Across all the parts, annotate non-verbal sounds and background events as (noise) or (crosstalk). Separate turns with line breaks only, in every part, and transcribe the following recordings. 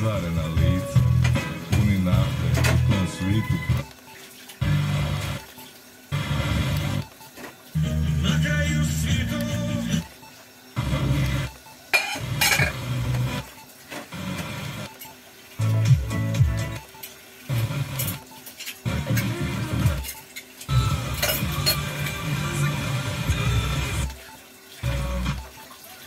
razarena lica, puni nafte u tom svitu.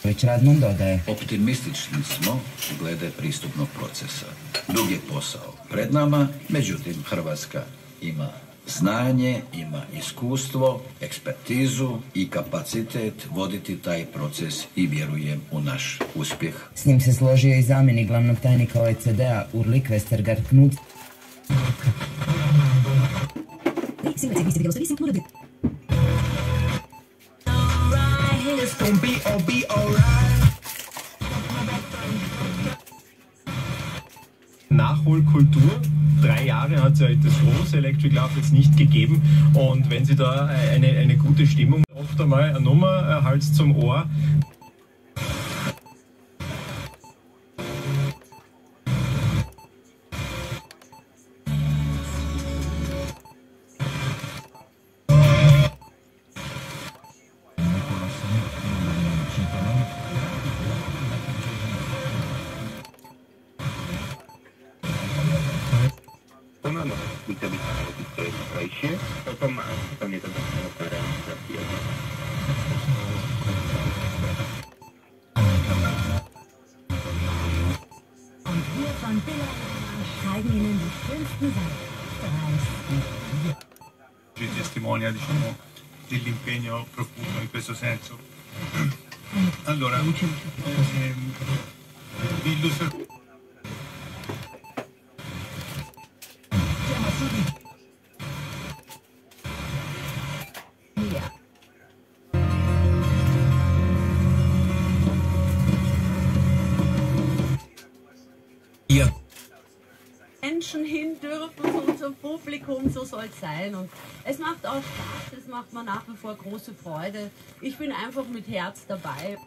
Već Radman dodaje.
Optimistični smo glede pristupnog procesa. Dug je posao pred nama, međutim Hrvatska ima znanje, ima iskustvo, ekspertizu i kapacitet voditi taj proces i vjerujem u naš uspjeh.
S njim se složio i zamjenik glavnog tajnika OECD-a Urlik Westergaard Knut.
Nachholkultur. Drei Jahre hat es ja das große Electric Love jetzt nicht gegeben. Und wenn Sie da eine, eine gute Stimmung, oft einmal eine Nummer, äh, Hals zum Ohr.
Questa missione è pistola tra i sce, o con mano,
quindi dobbiamo fare la fiera. von Billard zeigen Ihnen die schönsten Seiten
Ci testimonia diciamo, dell'impegno profumo in questo senso. (clears throat) Allora, ehm, vi
illustro...
Menschen hin dürfen zu unserem Publikum, so soll es sein. Und es macht auch Spaß, es macht mir nach wie vor große Freude. Ich bin einfach mit Herz dabei.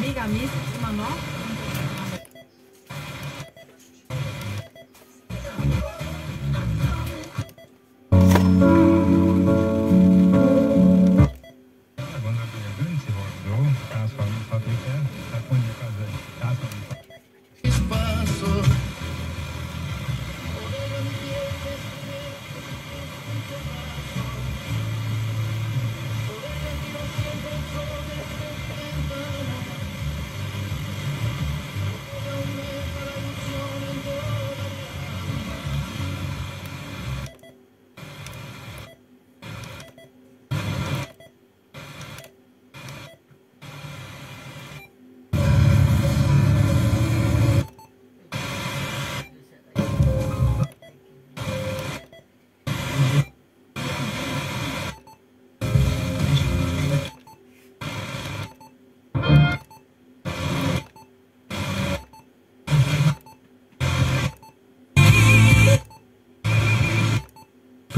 Mega mäßig immer noch.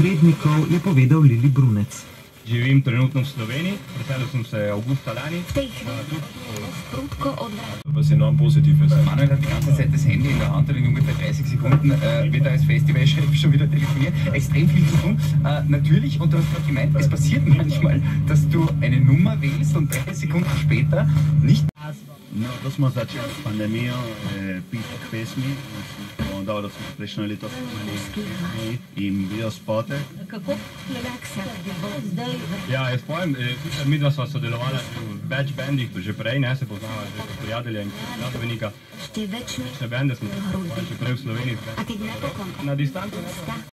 Prednikov je povedal Lili Brunec.
Živim trenutno v Sloveniji, preselil sem se avgusta lani. Was enorm positiv ist.
Manuel hat die ganze Zeit das Handy in der Hand und in ungefähr 30 Sekunden äh, wird er als Festivalchef schon wieder telefonieren. Extrem viel zu tun. Äh, natürlich, und du hast gerade gemeint, es passiert manchmal, dass du eine Nummer wählst und 30 Sekunden später nicht
No, to smo začeli s pandemijo, eh, pesmi, dobro smo prejšnjo leto snimali pesmi in video spote.
Kako relaksa bo zdaj
Ja, jaz povem, eh, mi dva sva sodelovala v več bendih že prej, ne, se poznava že kot prijatelja in glasbenika.
Ste več
Še bende smo že prej v Sloveniji.
A keď napokon
Na distanci ne?
sta